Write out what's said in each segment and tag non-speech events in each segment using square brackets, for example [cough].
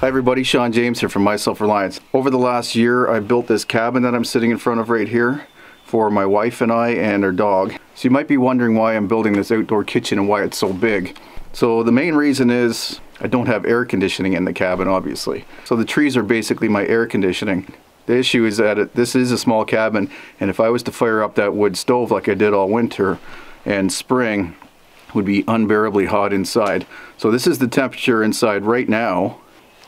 Hi everybody, Shawn James here from My Self Reliance. Over the last year, I built this cabin that I'm sitting in front of right here for my wife and I and our dog. So you might be wondering why I'm building this outdoor kitchen and why it's so big. So the main reason is I don't have air conditioning in the cabin, obviously. So the trees are basically my air conditioning. The issue is that it, this is a small cabin, and if I was to fire up that wood stove like I did all winter and spring, would be unbearably hot inside. So this is the temperature inside right now,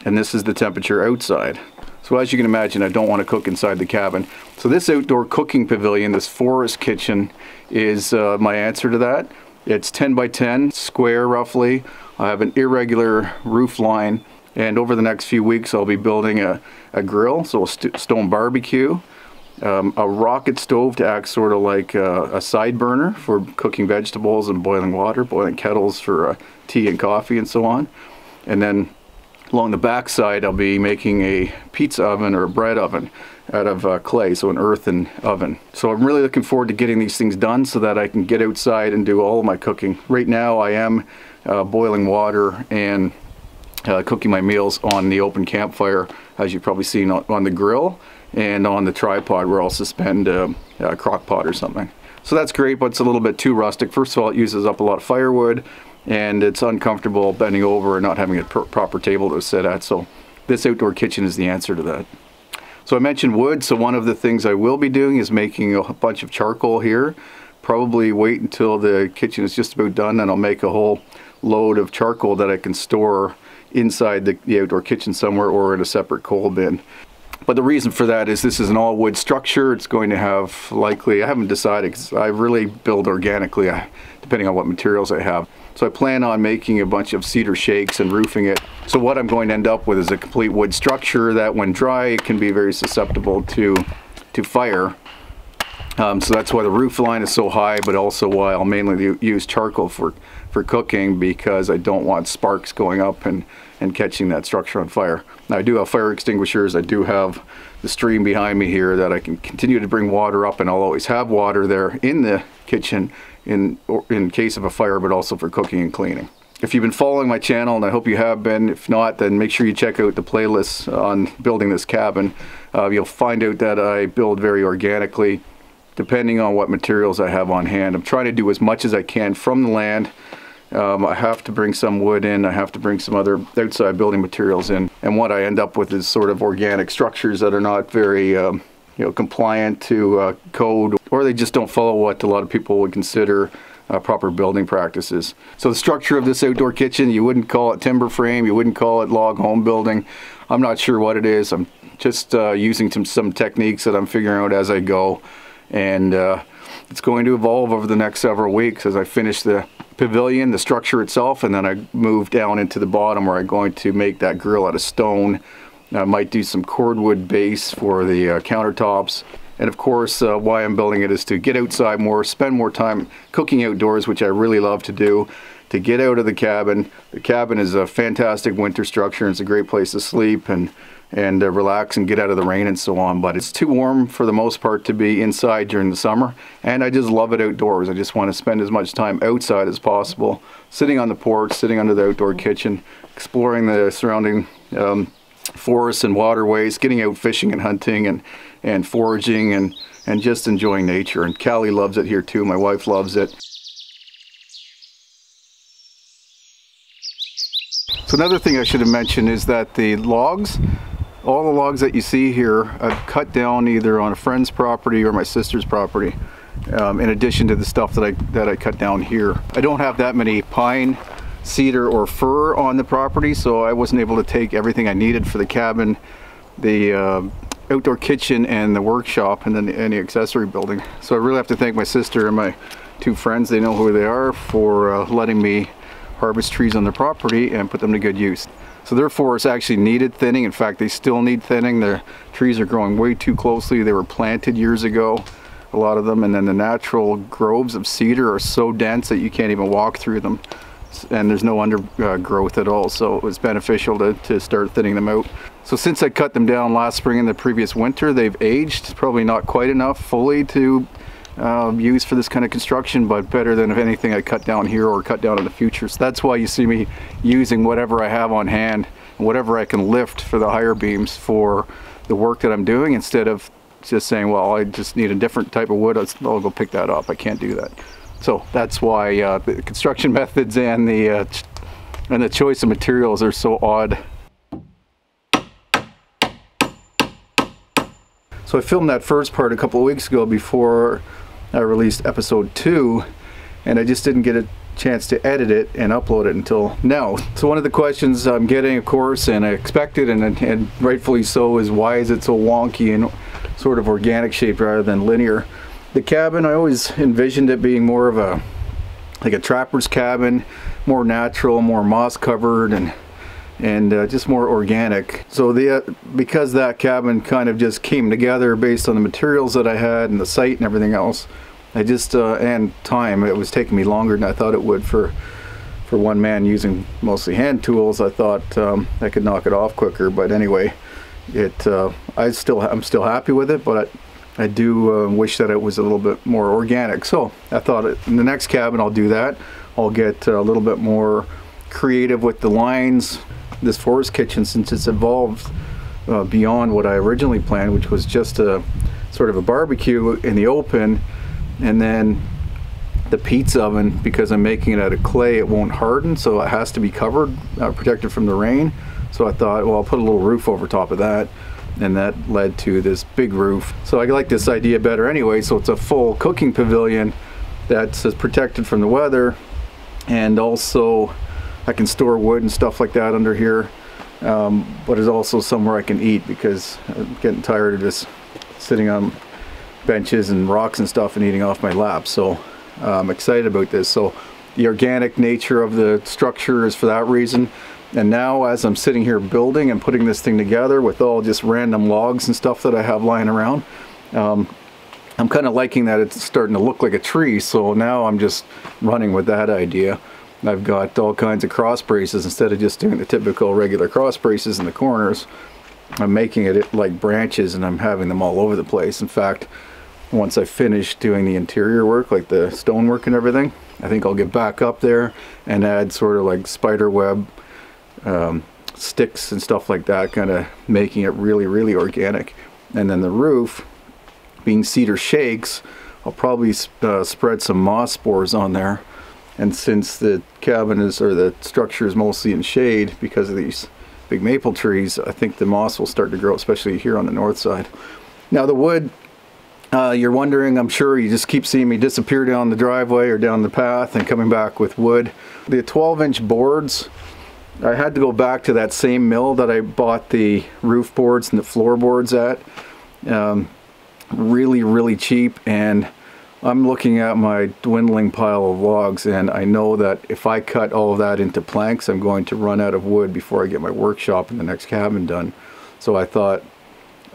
and this is the temperature outside. So as you can imagine, I don't want to cook inside the cabin. So this outdoor cooking pavilion, this forest kitchen, is uh, my answer to that. It's 10 by 10, square roughly. I have an irregular roof line, and over the next few weeks I'll be building a, a grill, so a st stone barbecue, um, a rocket stove to act sort of like a, a, side burner for cooking vegetables and boiling water, boiling kettles for uh, tea and coffee and so on. And then along the back side I'll be making a pizza oven or a bread oven out of uh, clay, so an earthen oven. So I'm really looking forward to getting these things done so that I can get outside and do all of my cooking. Right now I am uh, boiling water and uh, cooking my meals on the open campfire, as you've probably seen on, on the grill and on the tripod where I'll suspend um, a crock pot or something. So that's great, but it's a little bit too rustic. First of all, it uses up a lot of firewood and it's uncomfortable bending over and not having a proper table to sit at. So this outdoor kitchen is the answer to that. So I mentioned wood, so one of the things I will be doing is making a bunch of charcoal here. Probably wait until the kitchen is just about done and I'll make a whole load of charcoal that I can store inside the, the outdoor kitchen somewhere or in a separate coal bin. But the reason for that is this is an all wood structure. It's going to have likely, I haven't decided because I really build organically uh, depending on what materials I have. So I plan on making a bunch of cedar shakes and roofing it. So what I'm going to end up with is a complete wood structure that when dry can be very susceptible to, to fire. Um, so that's why the roof line is so high, but also why I'll mainly use charcoal for, for cooking because I don't want sparks going up and, and catching that structure on fire. Now I do have fire extinguishers. I do have the stream behind me here that I can continue to bring water up and I'll always have water there in the kitchen in, in case of a fire, but also for cooking and cleaning. If you've been following my channel, and I hope you have been, if not, then make sure you check out the playlists on building this cabin. Uh, you'll find out that I build very organically, depending on what materials I have on hand. I'm trying to do as much as I can from the land. Um, I have to bring some wood in, I have to bring some other outside building materials in, and what I end up with is sort of organic structures that are not very um, you know, compliant to uh, code, or they just don't follow what a lot of people would consider uh, proper building practices. So the structure of this outdoor kitchen, you wouldn't call it timber frame, you wouldn't call it log home building. I'm not sure what it is. I'm just uh, using some, some techniques that I'm figuring out as I go. And uh, it's going to evolve over the next several weeks as I finish the pavilion, the structure itself, and then I move down into the bottom where I'm going to make that grill out of stone I might do some cordwood base for the uh, countertops. And of course, uh, why I'm building it is to get outside more, spend more time cooking outdoors, which I really love to do, to get out of the cabin. The cabin is a fantastic winter structure. It's a great place to sleep and, and uh, relax and get out of the rain and so on. But it's too warm for the most part to be inside during the summer. And I just love it outdoors. I just want to spend as much time outside as possible, sitting on the porch, sitting under the outdoor kitchen, exploring the surrounding um, forests and waterways, getting out fishing and hunting and, and foraging and, and just enjoying nature. And Callie loves it here too. My wife loves it. So another thing I should have mentioned is that the logs, all the logs that you see here, I've cut down either on a friend's property or my sister's property. Um, in addition to the stuff that I that I cut down here. I don't have that many pine cedar or fir on the property so I wasn't able to take everything I needed for the cabin the uh, outdoor kitchen and the workshop and then any accessory building. So I really have to thank my sister and my two friends. They know who they are for uh, letting me harvest trees on their property and put them to good use. So their forests actually needed thinning. In fact they still need thinning. Their trees are growing way too closely. They were planted years ago a lot of them and then the natural groves of cedar are so dense that you can't even walk through them and there's no undergrowth at all so it was beneficial to, to start thinning them out. So since I cut them down last spring and the previous winter they've aged probably not quite enough fully to uh, use for this kind of construction but better than if anything I cut down here or cut down in the future so that's why you see me using whatever I have on hand whatever I can lift for the higher beams for the work that I'm doing instead of just saying, well, I just need a different type of wood. I'll go pick that up. I can't do that. So that's why uh, the construction [laughs] methods and the uh, and the choice of materials are so odd. So I filmed that first part a couple of weeks ago before I released episode two, and I just didn't get a chance to edit it and upload it until now. So one of the questions I'm getting, of course, and I expected, and, and rightfully so, is why is it so wonky and sort of organic shaped rather than linear? The cabin, I always envisioned it being more of a like a trapper's cabin, more natural, more moss covered, and and uh, just more organic. So the uh, because that cabin kind of just came together based on the materials that I had and the site and everything else. I just uh, and time it was taking me longer than I thought it would for for one man using mostly hand tools. I thought um, I could knock it off quicker, but anyway, it uh, I still I'm still happy with it, but. I, do uh, wish that it was a little bit more organic. So I thought in the next cabin I'll do that. I'll get a little bit more creative with the lines, this forest kitchen since it's evolved uh, beyond what I originally planned, which was just a sort of a barbecue in the open, and then the pizza oven because I'm making it out of clay, it won't harden, so it has to be covered, uh, protected from the rain. So I thought, well, I'll put a little roof over top of that, and that led to this big roof. So I like this idea better anyway. So it's a full cooking pavilion that's protected from the weather, and also I can store wood and stuff like that under here um, but it's also somewhere I can eat because I'm getting tired of just sitting on benches and rocks and stuff and eating off my lap so I'm excited about this so the organic nature of the structure is for that reason and now as I'm sitting here building and putting this thing together with all just random logs and stuff that I have lying around um, I'm kind of liking that it's starting to look like a tree so now I'm just running with that idea I've got all kinds of cross braces instead of just doing the typical regular cross braces in the corners. I'm making it like branches and I'm having them all over the place. In fact, once I finish doing the interior work, like the stonework and everything, I think I'll get back up there and add sort of like spider web um, sticks and stuff like that, kind of making it really, really organic. And then the roof, being cedar shakes, I'll probably uh, spread some moss spores on there and since the cabin is, or the structure is mostly in shade because of these big maple trees, I think the moss will start to grow, especially here on the north side. Now the wood, uh, you're wondering, I'm sure you just keep seeing me disappear down the driveway or down the path and coming back with wood. The 12 inch boards, I had to go back to that same mill that I bought the roof boards and the floorboards at. Um, really, really cheap and I'm looking at my dwindling pile of logs and I know that if I cut all of that into planks I'm going to run out of wood before I get my workshop in the next cabin done. So I thought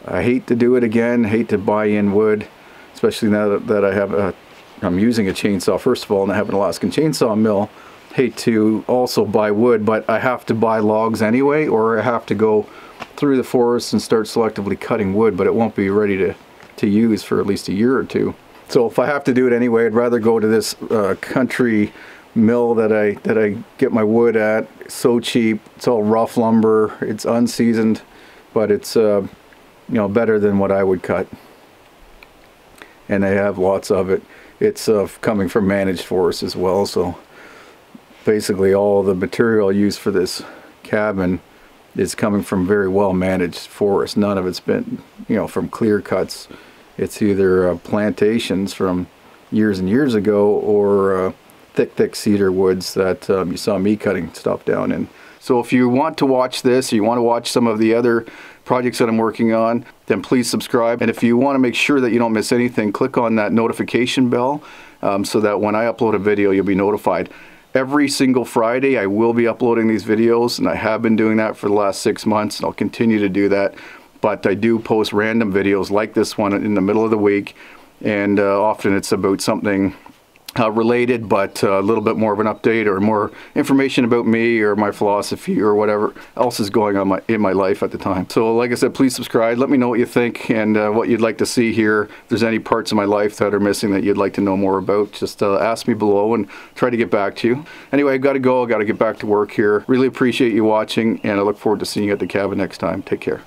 I hate to do it again, hate to buy in wood, especially now that, that I have a, I'm using a chainsaw first of all and I have an Alaskan chainsaw mill. Hate to also buy wood but I have to buy logs anyway or I have to go through the forest and start selectively cutting wood but it won't be ready to, to use for at least a year or two. So if I have to do it anyway, I'd rather go to this uh, country mill that I that I get my wood at. So cheap. It's all rough lumber. It's unseasoned, but it's uh, you know better than what I would cut. And they have lots of it. It's uh, coming from managed forests as well. So basically, all the material used for this cabin is coming from very well managed forests. None of it's been you know from clear cuts it's either uh, plantations from years and years ago or uh, thick, thick cedar woods that um, you saw me cutting stuff down in. So if you want to watch this or you want to watch some of the other projects that I'm working on, then please subscribe. And if you want to make sure that you don't miss anything, click on that notification bell um, so that when I upload a video, you'll be notified. Every single Friday, I will be uploading these videos, and I have been doing that for the last six months, and I'll continue to do that. But I do post random videos like this one in the middle of the week and uh, often it's about something uh, related, but uh, a little bit more of an update or more information about me or my philosophy or whatever else is going on my, in my life at the time. So, like I said, please subscribe. Let me know what you think and uh, what you'd like to see here. If there's any parts of my life that are missing that you'd like to know more about, just uh, ask me below and try to get back to you. Anyway, I've got to go. I've got to get back to work here. Really appreciate you watching, and I look forward to seeing you at the cabin next time. Take care.